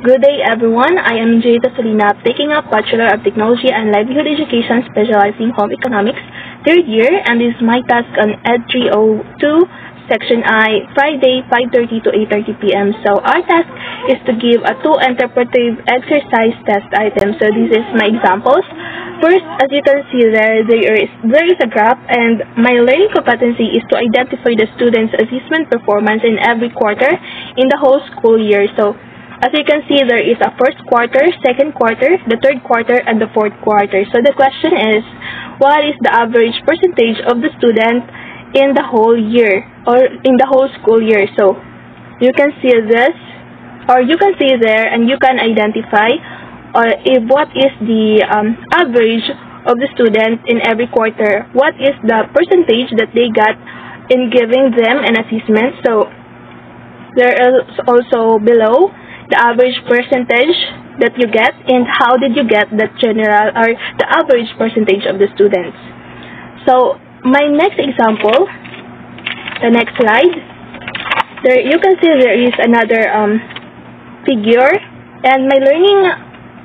Good day everyone, I am Jada Solinap, taking up Bachelor of Technology and Livelihood Education specializing Home Economics, third year, and this is my task on Ed 302, Section I, Friday, 5.30 to 8.30 p.m. So our task is to give a two interpretive exercise test item. So this is my examples. First, as you can see there, there is, there is a graph and my learning competency is to identify the student's assessment performance in every quarter in the whole school year. So as you can see, there is a first quarter, second quarter, the third quarter, and the fourth quarter. So the question is, what is the average percentage of the student in the whole year or in the whole school year? So you can see this, or you can see there, and you can identify or if what is the um, average of the student in every quarter. What is the percentage that they got in giving them an assessment? So there is also below the average percentage that you get and how did you get the general or the average percentage of the students. So my next example, the next slide, there you can see there is another um, figure and my learning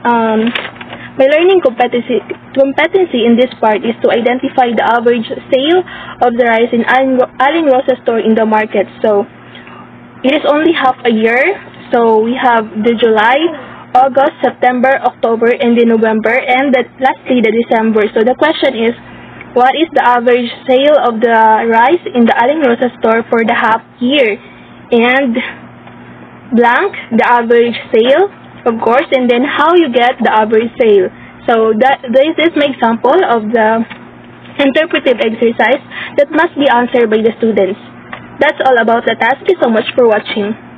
um, my learning competency, competency in this part is to identify the average sale of the rice in Allen Rosa store in the market. So it is only half a year so we have the July, August, September, October, and the November, and the, lastly the December. So the question is, what is the average sale of the rice in the Allen Rosa store for the half year? And blank, the average sale, of course, and then how you get the average sale. So that this is my example of the interpretive exercise that must be answered by the students. That's all about the task. Thank you so much for watching.